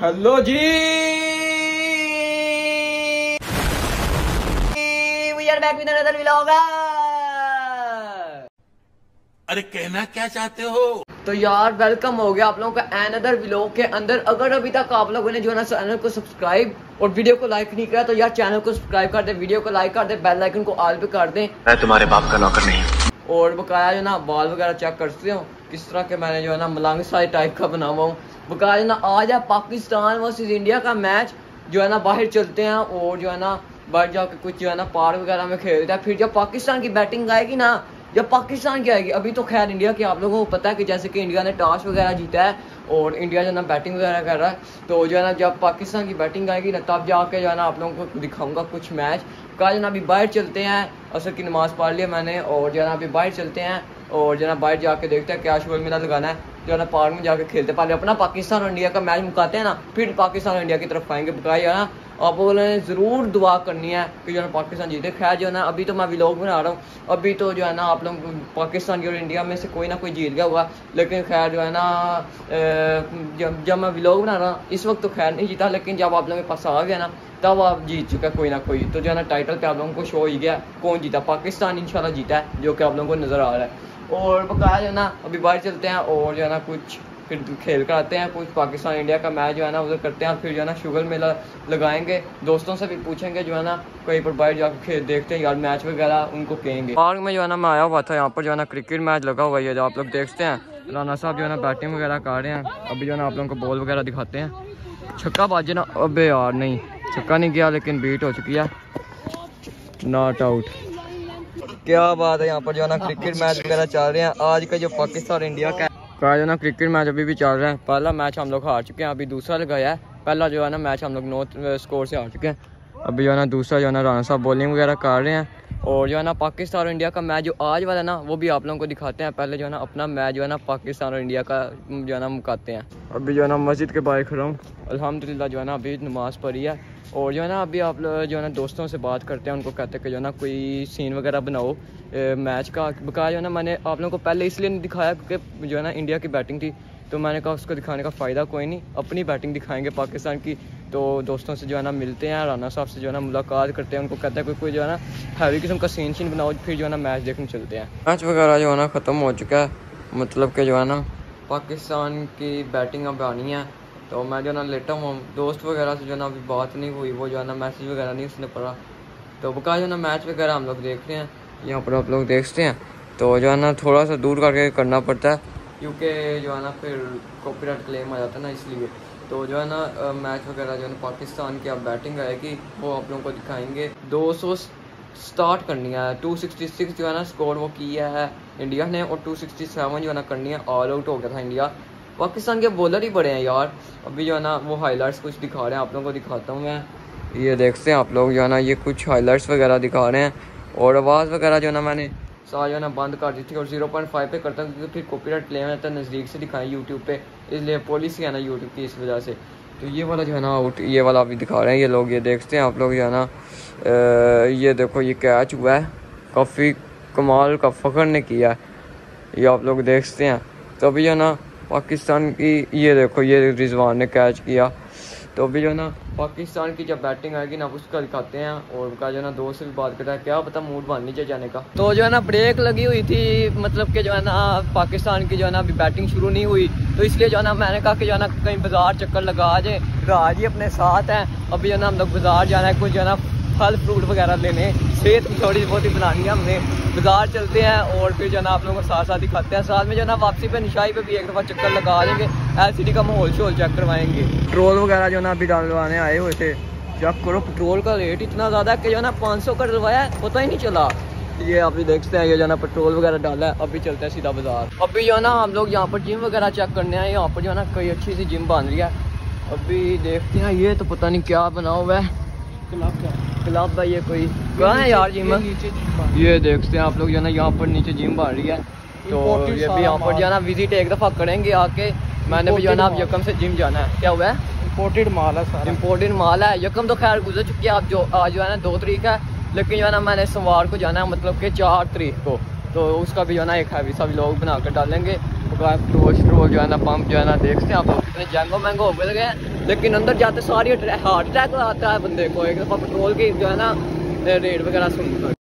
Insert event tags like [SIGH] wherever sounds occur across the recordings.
Hello ji. We are back with another vlog अरे कहना क्या चाहते हो? तो यार वेलकम हो गया आप लोगों का अनदर व्लॉग के अंदर। अगर अभी तक आप लोगों ने जो है ना चैनल को सब्सक्राइब और वीडियो को लाइक नहीं किया तो यार चैनल को सब्सक्राइब कर दे वीडियो को लाइक कर दे बेल आइकन को ऑल पे कर दे। मैं तुम्हारे बाप का नौकर नहीं और बकाया जो ना बाल वगैरह चेक करते हो। किस तरह के मैंने जो है ना मलंग साइज़ टाइप का बना हुआ हूँ बकाया जो ना आज है पाकिस्तान वर्सेस इंडिया का मैच जो है ना बाहर चलते हैं और जो है ना बाहर जाके कुछ जो है ना पार्क वगैरह में खेलते हैं। फिर जब पाकिस्तान की बैटिंग आएगी ना, जब पाकिस्तान की आएगी, अभी तो खैर इंडिया की आप लोगों को पता है कि जैसे कि इंडिया ने टॉस वगैरह जीता है और इंडिया जो है ना बैटिंग वगैरह कर रहा है तो जो है ना जब पाकिस्तान की बैटिंग आएगी ना, तब जाके जो है ना आप लोगों को दिखाऊँगा कुछ मैच कल जो ना अभी बाहर चलते हैं। असर की नमाज़ पढ़ लिया मैंने और जना अभी बाहर चलते हैं और जो है ना बाहर जाके देखते हैं क्या शोर मेला लगाना है। जो है ना पार्क में जाके खेलते। पहले अपना पाकिस्तान और इंडिया का मैच मुकाते हैं ना, फिर पाकिस्तान और इंडिया की तरफ़ आएँगे। बकाया ना आप ने ज़रूर दुआ करनी है कि जो है पाकिस्तान जीते। खैर जो है ना, अभी तो मैं व्लॉग बना रहा हूँ। अभी तो जो है ना आप लोग पाकिस्तान और इंडिया में से कोई ना कोई जीत गया होगा। लेकिन खैर जो है ना जब जब मैं व्लॉग बना रहा हूँ, इस वक्त तो खैर नहीं जीता। लेकिन जब आप लोगों के पास आ गया ना, तब आप जीत चुका कोई ना कोई। तो जो है ना टाइटल पे आप लोगों को शो ही गया कौन जीता। पाकिस्तान इंशाल्लाह जीता है, जो कि आप लोगों को नज़र आ रहा है। और बकाया जो है ना, अभी बाहर चलते हैं और जो है ना कुछ फिर खेल कर आते हैं, कुछ पाकिस्तान इंडिया का मैच जो है ना उधर करते हैं, फिर जो है ना शुगर मेला लगाएँगे, दोस्तों से भी पूछेंगे जो है ना, कहीं पर बाहर जाकर खेल देखते हैं, यार मैच वगैरह उनको कहेंगे। पार्क में जो है ना, मैं आया हुआ था, यहाँ पर जो है ना क्रिकेट मैच लगा हुआ है जो आप लोग देखते हैं राना साहब जो है ना बैटिंग वगैरह कर रहे हैं, अभी जो है ना आप लोगों को बॉल वगैरह दिखाते हैं। छक्का बाजे ना, अबे यार नहीं, छक्का नहीं गया, लेकिन बीट हो चुकी है। नॉट आउट क्या बात है, यहाँ पर जो है ना क्रिकेट मैच वगैरह चल रहे हैं। आज का जो पाकिस्तान इंडिया का का जो ना क्रिकेट मैच अभी भी चल रहा है। पहला मैच हम लोग हार चुके हैं, अभी दूसरा लगाया है। पहला जो है ना मैच हम लोग नौ स्कोर से हार चुके हैं। अभी जो है ना दूसरा जो है ना राना साहब बॉलिंग वगैरह कर रहे हैं। और जो है ना पाकिस्तान और इंडिया का मैच जो आज वाला है ना वो भी आप लोगों को दिखाते हैं पहले जो है ना अपना मैच जो है ना पाकिस्तान और इंडिया का जो है ना मुकाते हैं अभी जो है ना मस्जिद के बाहर खड़ा हूँ अल्हम्दुलिल्लाह जो है ना अभी नमाज़ पढ़ी है और जो है ना अभी आप जो है ना दोस्तों से बात करते हैं उनको कहते हैं कि जो है ना कोई सीन वगैरह बनाओ मैच का बकाया जो है ना मैंने आप लोगों को पहले इसलिए नहीं दिखाया क्योंकि जो है ना इंडिया की बैटिंग थी तो मैंने कहा उसको दिखाने का फ़ायदा कोई नहीं अपनी बैटिंग दिखाएँगे पाकिस्तान की तो दोस्तों से जो है ना मिलते हैं राना साहब से जो है ना मुलाकात करते हैं उनको कहते हैं कोई कोई जो है ना हैवी किस्म का सीन शीन बनाओ फिर जो है ना मैच देखने चलते हैं मैच वगैरह जो है ना ख़त्म हो चुका है मतलब कि जो है ना पाकिस्तान की बैटिंग अब आनी है तो मैं जो है ना लेटा हूँ दोस्त वगैरह से जो है ना अभी बात नहीं हुई वो जो है ना मैसेज वगैरह नहीं उसने पढ़ा तो बका जो है ना मैच वगैरह हम लोग देख रहे हैं यहाँ पर आप लोग देखते हैं तो जो है ना थोड़ा सा दूर करके करना पड़ता है क्योंकि जो है ना, फिर कॉपीराइट क्लेम आ जाता है ना इसलिए। तो जो है ना मैच वगैरह जो है ना, पाकिस्तान की अब बैटिंग आएगी, वो आप लोगों को दिखाएँगे। 200 स्टार्ट करनी है। 266 जो है ना स्कोर वो किया है इंडिया ने, और 267 जो है ना, करनी है ऑल आउट हो गया था इंडिया। पाकिस्तान के बॉलर ही बड़े हैं यार। अभी जो है ना, वो हाईलाइट्स कुछ दिखा रहे हैं, आप लोगों को दिखाता हूँ मैं। ये देखते हैं आप लोग, जो है ना, ये कुछ हाईलाइट्स वगैरह दिखा रहे हैं। और आवाज़ वगैरह जो है ना, मैंने सारा है ना बंद कर दी थी और ज़ीरो पॉइंट फाइव पे करता हूँ क्योंकि फिर कॉपीराइट क्लेम आता है नज़दीक से दिखाएँ यूट्यूब पे, इसलिए पॉलिसी है ना यूट्यूब की इस वजह से। तो ये वाला जो है ना आउट ये वाला अभी दिखा रहे हैं, ये लोग ये देखते हैं, आप लोग जो है ना ये देखो, ये कैच हुआ है, काफ़ी कमाल का फ़ख्र ने किया ये आप लोग देखते हैं। तो अभी जो है ना, पाकिस्तान की, ये देखो, ये रिजवान ने कैच किया। तो अभी जो ना, पाकिस्तान की जब बैटिंग आएगी ना उसका दिखाते हैं और उनका जो ना दोस्त से भी बात करता है, क्या पता मूड बन नीचे जाने का। तो जो है ना ब्रेक लगी हुई थी मतलब कि जो है ना, पाकिस्तान की जो है ना, अभी बैटिंग शुरू नहीं हुई। तो इसलिए जो है ना, मैंने कहा कि जो है ना, कहीं बाज़ार चक्कर लगा जाए राज अपने साथ हैं, अभी जो है ना, हम लोग बाज़ार जाना है कुछ जो है ना फल फ्रूट वगैरह लेने। सेहत थोड़ी बहुत ही बनानी है हमने। बाज़ार चलते हैं और फिर जो है ना आप लोगों को साथ साथ दिखाते हैं। साथ में जो है ना वापसी पे निशाई पे भी एक दफ़ा चक्कर लगा देंगे। एल का माहौल शोल चेक करवाएँगे। पेट्रोल वगैरह जो है ना अभी डलवाने आए हुए थे। चेक करो पेट्रोल का रेट इतना ज़्यादा है कि जो है ना पाँच सौ का डलवाया पता ही नहीं चला। ये आप भी देखते हैं ये जो है ना पेट्रोल वगैरह डाला है अभी चलते हैं सीधा बाज़ार। अभी जो है ना हम लोग यहाँ पर जिम वगैरह चेक करने हैं। यहाँ पर जो है ना कई अच्छी सी जिम बन रही है। अभी देखते हैं ये तो पता नहीं क्या बना हुआ है। क्लब है ये कोई। कहाँ है यार जिम? ये देखते हैं आप लोग जो है ना यहाँ पर नीचे जिम बन रही है। तो ये भी यहाँ पर जो है। ना विज़िट एक दफ़ा करेंगे आके। मैंने भी जो है ना आप यकम से जिम जाना है। क्या हुआ है? इम्पोर्टेड माल है सारा। इम्पोर्टेड माल है। यकम तो खैर गुजर चुकी है आप जो आज जो है ना दो तरीक है। लेकिन जो है ना मैंने सोमवार को जाना है मतलब कि चार तरीक को। तो उसका भी जो है ना एक हैवी सा भी लोग बना कर डालेंगे पेट्रोल जो है ना पंप जो है ना देखते हैं आप लोग। कितने जंगो महंगो हो गए लेकिन अंदर जाते सारी हार्ट अटैक आता है बंदे को। एक दफ़ा पेट्रोल की जो है ना रेट वगैरह सुन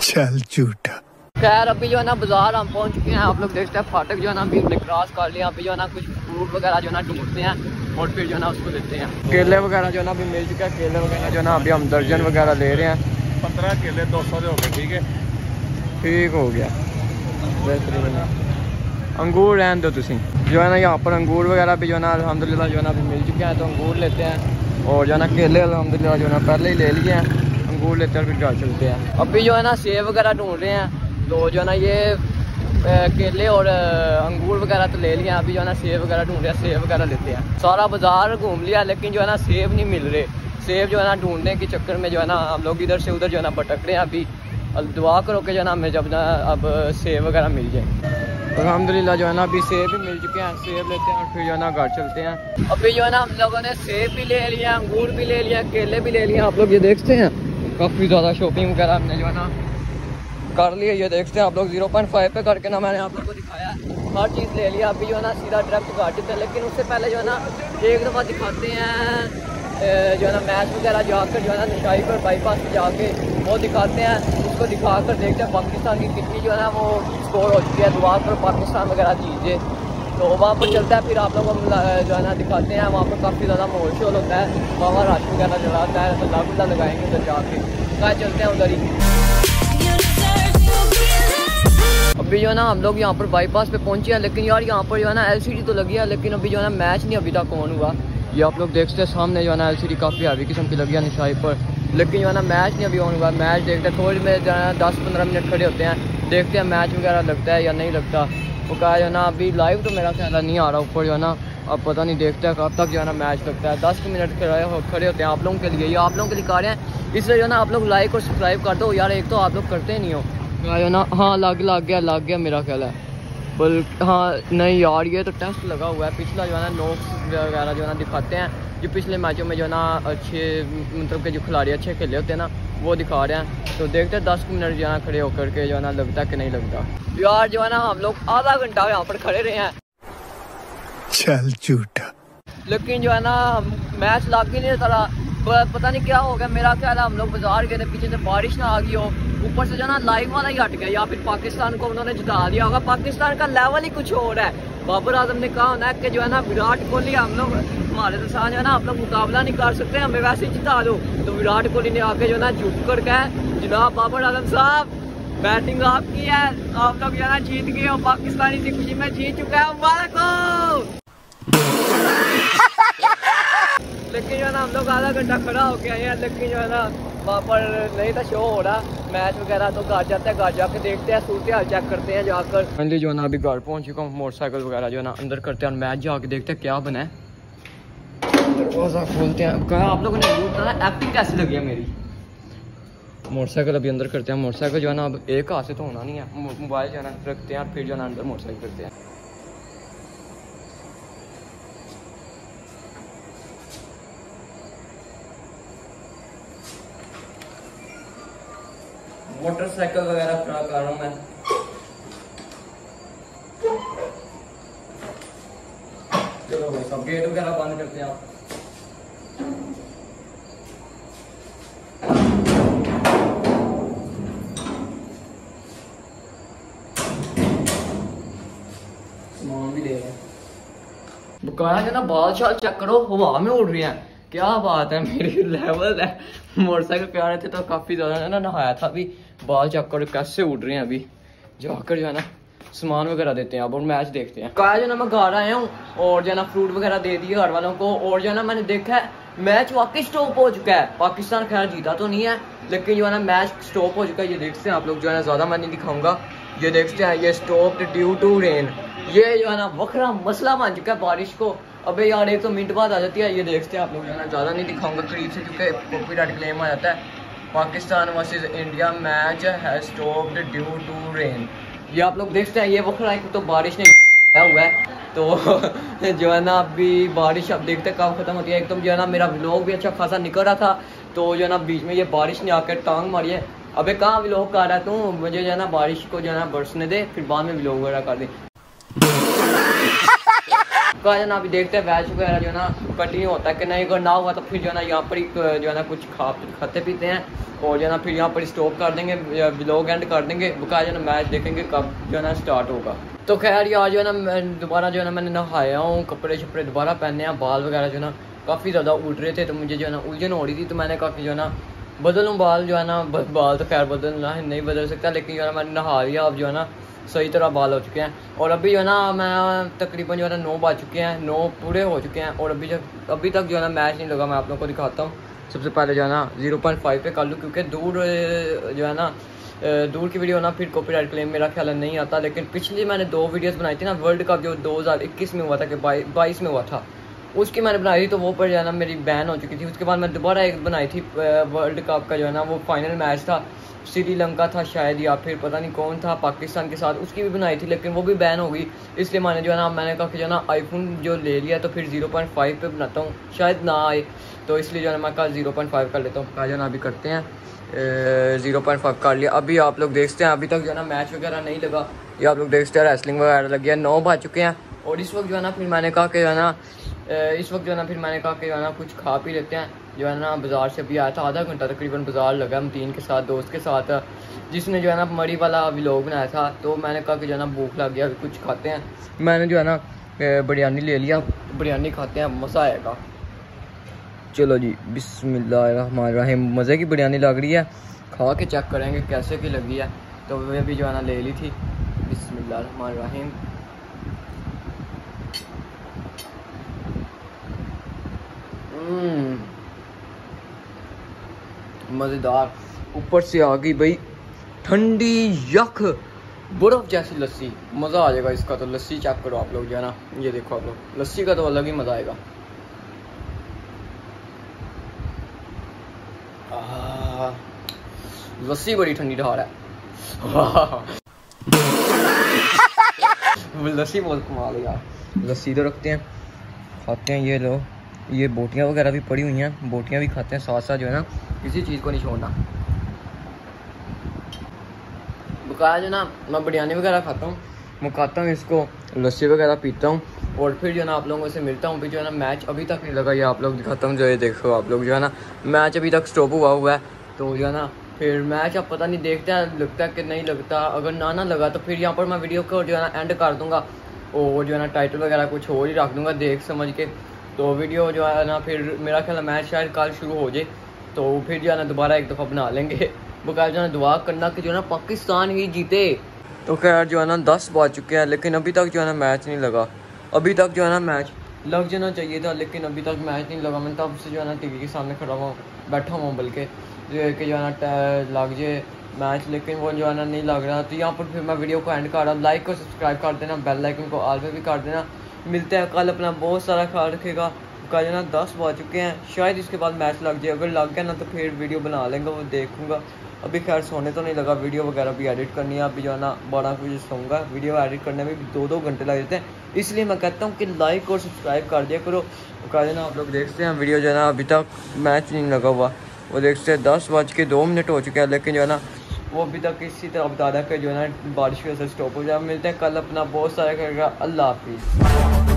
चल झूठा। खैर अभी जो है ना बाज़ार हम पहुँच चुके हैं। आप लोग देखते हैं फाटक जो है ना अभी हमने क्रॉस कर लिया। अभी जो है ना कुछ फ्रूट वगैरह जो है ना ढूंढते हैं और फिर जो है ना उसको लेते हैं। केले वगैरह जो है ना अभी मिल चुका है। केले वगैरह जो है ना अभी हम दर्जन वगैरह ले रहे हैं। पंद्रह केले दो सौ हो गए ठीक है? ठीक हो गया। बेहतरीन। अंगूर रहन दो तुम जो है ना यहाँ पर अंगूर वगैरह भी जो है ना अलहमदिल्ला जो है ना अभी मिल चुके हैं तो अंगूर लेते हैं और जो है ना केले अलहमदिल्ला जो है ना पहले ही ले लिए हैं अंगूर लेते हैं फिर घर चलते हैं अभी जो है ना सेब वगैरह ढूंढ रहे हैं तो जो है ना ये केले और अंगूर वगैरह तो ले लिया अभी जो है ना सेब वगैरह ढूंढ रहे हैं सेब वगैरह लेते हैं सारा बाज़ार घूम लिया लेकिन जो है ना सेब नहीं मिल रहे सेब जो है ना ढूँढने के चक्कर में जो है ना हम लोग इधर से उधर जो है ना भटक रहे हैं अभी दुआ करो कि जो है ना हमें जब ना अब सेब वगैरह मिल जाए अलहमदिल्ला जो है ना, अभी सेब भी मिल चुके हैं, सेब लेते हैं और फिर जो है ना घर चलते हैं। अभी जो है ना, हम लोगों ने सेब भी ले लिया अंगूर भी ले लिया केले भी ले लिया आप लोग ये देखते हैं, काफ़ी ज़्यादा शॉपिंग वगैरह हमने जो है ना कर लिए ये देखते हैं आप लोग ज़ीरो पॉइंट फाइव पे करके ना मैंने आप लोग को दिखाया हर चीज़ ले लिया, अभी जो है ना सीधा डायरेक्ट गाड़ी थे लेकिन उससे पहले जो है ना एक दफ़ा दिखाते हैं। जो है ना मैच वगैरह जाकर जो है ना निशाई पर बाईपास पे जाके वो दिखाते हैं। उसको दिखा कर देखते हैं पाकिस्तान की कितनी जो है ना, वो स्कोर हो। चुकी है दुआ पर पाकिस्तान वगैरह दीजिए तो वहाँ पर चलता है, फिर आप लोग जो है ना, दिखाते हैं। वहाँ पर काफ़ी ज़्यादा माहौल शोल होता है। वहाँ राशन वगैरह चलाता है तो लाभ लगाएँगे उधर जाके। कहाँ चलते हैं उधर ही। अभी जो है ना, हम लोग यहाँ पर बाईपास पे पहुँचे हैं, लेकिन यार यहाँ पर जो है ना एलसीडी तो लगी है, लेकिन अभी जो है ना मैच नहीं अभी तक ऑन हुआ। ये आप लोग देखते हैं, सामने जो है ना एल काफ़ी हैवी किस्म की लगी है निशाई पर। लेकिन जो है ना मैच नहीं अभी ऑन हुआ मैच देखते हैं, थोड़ी में जो है ना दस पंद्रह मिनट खड़े होते हैं, देखते हैं मैच वगैरह लगता है या नहीं लगता। वो कहा जो है ना अभी लाइव तो मेरा ख्याल नहीं आ रहा ऊपर जो है ना, अब पता नहीं देखते हैं कब तक जो है ना मैच लगता है। दस मिनट खड़े हो, खड़े होते हैं आप लोगों के लिए। ये आप लोगों के लिए कार हैं, इसलिए जो है ना आप लोग लाइक और सब्सक्राइब कर दो। यार, एक तो आप लोग करते नहीं हो। जो है ना हाँ लग लग गया लग गया मेरा ख्याल है। बल हाँ नहीं यार ये तो टेस्ट लगा हुआ है। पिछला जो है ना नोक्स वगैरह जो है ना दिखाते हैं। जो पिछले मैचों में जो है ना अच्छे मतलब के जो खिलाड़ी अच्छे खेले होते हैं ना वो दिखा रहे हैं। तो देखते हैं दस मिनट जो है ना खड़े होकर के जो है ना लगता कि नहीं लगता। यार जो है ना हम लोग आधा घंटा यहाँ पर खड़े रहे हैं। चल झूठा। लेकिन जो है ना मैच लाग ही नहीं रहा पता नहीं क्या हो गया, मेरा ख्याल है हम लोग बाज़ार गए थे, पीछे से बारिश ना आ गई हो। ऊपर से जो ना लाइव वाला ही हट गया, या फिर पाकिस्तान को उन्होंने जिता दिया होगा। पाकिस्तान का लेवल ही कुछ और है। बाबर आज़म ने कहा होना है कि जो है ना, विराट कोहली हम लोग, हमारे तो साथ जो है ना, आप लोग मुकाबला नहीं कर सकते, हमें वैसे ही जिता दो। तो विराट कोहली ने आके जो है ना झुक कर कहा जनाब बाबर आज़म साहब, बैटिंग आपकी है आप लोग जो है ना, जीत गए हो, पाकिस्तानी खुशी में जीत चुका हो! लेकिन जो है ना हम लोग आधा घंटा खड़ा होके आए हैं लेकिन जो है ना वहाँ पर नहीं था शो हो रहा मैच वगैरह तो घर जाते हैं घर जाके देखते हैं सूरत हाल चेक करते हैं जाकर फाइनली जो है ना अभी घर पहुँच चुका हूँ मोटरसाइकिल वगैरह जो है ना अंदर करते हैं और मैच जाके देखते हैं क्या बना है दरवाज़ा खोलते हैं आप लोगों ने एक्टिंग कैसी लगी है मेरी मोटरसाइकिल अभी अंदर करते हैं मोटरसाइकिल जो है ना अब एक हाथ से तो होना नहीं है मोबाइल जो है ना रखते हैं फिर जो है ना अंदर मोटरसाइकिल करते हैं मोटरसाइकिल वगैरह खड़ा कर रहा हूँ मैं। चलो भाई, सब गेट वगैरह बंद करते हैं आप। ना बाल शाल चेक करो, हवा में उड़ रही है। क्या बात है, मेरी [LAUGHS] लेवल है। मोटरसाइकिल पे आ रहे थे तो काफ़ी ज़्यादा ना नहाया था अभी। बाल चक्कर कैसे उड़ रहे हैं अभी। जाकर जो है ना, सामान वगैरह देते हैं। अब और मैच देखते हैं। कहा जो ना, मैं घर आया हूँ और जो है ना फ्रूट वगैरह दे दिए घर वालों को। और जो ना, मैंने देखा है मैच वाकई स्टॉप हो चुका है। पाकिस्तान खैर जीता तो नहीं है, लेकिन जो है ना मैच स्टॉप हो चुका है। ये देखते हैं आप लोग जो है ना, ज़्यादा मैं नहीं दिखाऊँगा। ये देखते हैं, ये स्टॉप ड्यू टू रेन ये जो है ना, वखरा मसला बन चुका है बारिश को। अबे यार, एक तो मिनट बाद आ जाती है। ये देखते हैं आप लोग जो है ना, ज़्यादा नहीं दिखाऊँगा। करीब से, क्योंकि कॉपीराइट क्लेम आ जाता है। पाकिस्तान वर्सेस इंडिया मैच है स्टॉप्ड ड्यू टू रेन ये आप लोग देखते हैं, ये वखरा एक तो बारिश ने [LAUGHS] हुआ है। तो [LAUGHS] जो है ना अभी बारिश अब देखते हैं कब खत्म होती है। एकदम जो है ना, मेरा व्लॉग भी अच्छा खासा निकल रहा था। तो जो है ना, बीच में ये बारिश ने आकर टांग मारी है। अबे कहाँ व्लॉग कर रहा है तू? मुझे जो है ना, बारिश को जो है ना, बरसने दे, फिर बाद में व्लॉग वगैरह कर दे। कहा है ना अभी देखते हैं मैच वगैरह जो है ना कंटिन्यू होता है कि नहीं अगर ना हुआ तो फिर जो है ना यहाँ पर ही जो है ना कुछ खा खाते पीते हैं और जो है ना फिर यहाँ पर स्टॉप कर देंगे ब्लॉग एंड कर देंगे बका जो है ना मैच देखेंगे कब जो है ना स्टार्ट होगा तो खैर यार जो है ना दोबारा जो है ना मैंने नहाया हूँ कपड़े शपड़े दोबारा पहने हैं बाल वगैरह जो है ना काफ़ी ज़्यादा उठ रहे थे तो मुझे जो है ना उलझन हो रही थी तो मैंने काफ़ी जो है ना बदलूँ बाल जो है ना बाल तो खैर बदलना नहीं बदल सकता लेकिन जो है ना मैंने नहा लिया अब जो है ना सही तरह बाल हो चुके हैं। और अभी जो है ना, मैं तकरीबन जो है ना नौ बज चुके हैं, नौ पूरे हो चुके हैं। और अभी जब अभी तक जो है ना मैच नहीं लगा, मैं आप लोगों को दिखाता हूँ। सबसे पहले जो है ना ज़ीरो पॉइंट फाइव पे कर लूँ क्योंकि दूर, जो है ना दूर की वीडियो ना फिर कॉपीराइट क्लेम मेरा ख्याल नहीं आता। लेकिन पिछली मैंने दो वीडियोस बनाई थी ना वर्ल्ड कप जो 2021 में हुआ था कि बाईस में हुआ था। उसकी मैंने बनाई थी तो वो पर जो है ना मेरी बैन हो चुकी थी। उसके बाद मैं दोबारा एक बनाई थी वर्ल्ड कप का जो है ना, वो फाइनल मैच था। श्रीलंका था शायद, या फिर पता नहीं कौन था, पाकिस्तान के साथ। उसकी भी बनाई थी, लेकिन वो भी बैन हो गई। इसलिए मैंने जो है ना, मैंने कहा कि जो है ना आईफोन जो ले लिया तो फिर ज़ीरो पॉइंट फाइव पर बनाता हूँ। शायद ना आए तो इसलिए जो है ना, मैं कहा ज़ीरो पॉइंट फाइव कर लेता हूँ। कहा जो ना, अभी करते हैं ज़ीरो पॉइंट फाइव कर लिया। अभी आप लोग देखते हैं, अभी तक जो है ना मैच वगैरह नहीं लगा। ये आप लोग देखते हैं रेसलिंग वगैरह लगी है नौ बज चुके हैं। और इस वक्त जो है ना, फिर मैंने कहा कि जो है ना इस वक्त जो है ना, फिर मैंने कहा कि जो है ना, कुछ खा पी लेते हैं। जो है ना, बाज़ार से अभी आया था, आधा घंटा तकरीबन बाज़ार लगा हम तीन के साथ, दोस्त के साथ, जिसने जो है ना, मड़ी वाला व्लॉग बनाया था। तो मैंने कहा कि जो है ना, भूख लग गया अभी कुछ खाते हैं। मैंने जो है ना बिरयानी ले लिया। बिरयानी खाते हैं, मज़ा आएगा। चलो जी, बिस्मिल्लाहिर्रहमानिर्रहीम। मज़े की बिरयानी लग रही है। खा के चेक करेंगे कैसे की लगी है। तो वे भी जो है ना, ले ली थी। बिस्मिल्लाहिर्रहमानिर्रहीम। मज़ेदार। ऊपर से आ गई भाई, ठंडी यख। बर्फ़ जैसी लस्सी। मज़ा आ जाएगा इसका तो। लस्सी चेक करो आप लोग जो है ना ये देखो आप लोग। लस्सी का तो अलग ही मज़ा आएगा। लस्सी बड़ी ठंडी ढार है। [LAUGHS] लस्सी बहुत कमाल है यार। लस्सी तो रखते हैं। खाते हैं ये लोग ये बोटियाँ वगैरह भी पड़ी हुई हैं। बोटियाँ भी खाते हैं साथ साथ जो है ना किसी चीज़ को नहीं छोड़ना। बकाया जो ना मैं बिरयानी वगैरह खाता हूँ। मैं खाता हूँ इसको लस्सी वगैरह पीता हूँ। और फिर जो है ना आप लोगों से मिलता हूँ। फिर जो है ना मैच अभी तक नहीं लगा ये आप लोग दिखाता हूँ। जो ये देखो आप लोग जो है ना मैच अभी तक स्टॉप हुआ हुआ है। तो जो है ना फिर मैच अब पता नहीं देखते हैं लगता है कि नहीं लगता। अगर ना ना लगा तो फिर यहाँ पर मैं वीडियो को जो है ना एंड कर दूँगा। और जो है ना टाइटल वगैरह कुछ और ही रख दूँगा देख समझ के। तो वीडियो जो है ना फिर मेरा ख्याल मैच शायद कल शुरू हो जाए तो फिर जो है ना दोबारा एक दफ़ा बना लेंगे वो बकाया जो है दुआ करना कि जो है ना पाकिस्तान ही जीते तो खैर जो है ना दस बज चुके हैं लेकिन अभी तक जो है ना मैच नहीं लगा अभी तक जो है ना मैच लग जाना चाहिए था लेकिन अभी तक मैच नहीं लगा मैं तब से जो है ना टीवी के सामने खड़ा हुआ बैठा हुआ बल्कि कि जो है ना लग जाए मैच लेकिन वो जो है ना नहीं लग रहा तो यहाँ पर फिर मैं वीडियो को एंड कर रहा हूँ लाइक और सब्सक्राइब कर देना बेल लाइकन को आल पे भी कर देना मिलते हैं कल, अपना बहुत सारा ख्याल रखेगा। कल ना दस बज चुके हैं। शायद इसके बाद मैच लग जाए। अगर लग गया ना तो फिर वीडियो बना लेंगे, वो देखूँगा। अभी खैर सोने तो नहीं लगा वीडियो वगैरह भी एडिट करनी है। अभी जो है ना बारह बजे सोऊँगा। वीडियो एडिट करने में भी दो दो घंटे लग जाते हैं। इसलिए मैं कहता हूँ कि लाइक और सब्सक्राइब कर दिया करो। कह देना आप लोग देखते हैं वीडियो जो है ना, अभी तक मैच नहीं लगा हुआ। वो देखते हैं, दस बज के दो मिनट हो चुके हैं, लेकिन जो है ना वो अभी तक इसी तरह बता रहा कि जो है ना, बारिश की वजह से स्टॉप हो जाए। मिलते हैं कल अपना, बहुत सारा करेगा। अल्लाह हाफिज़।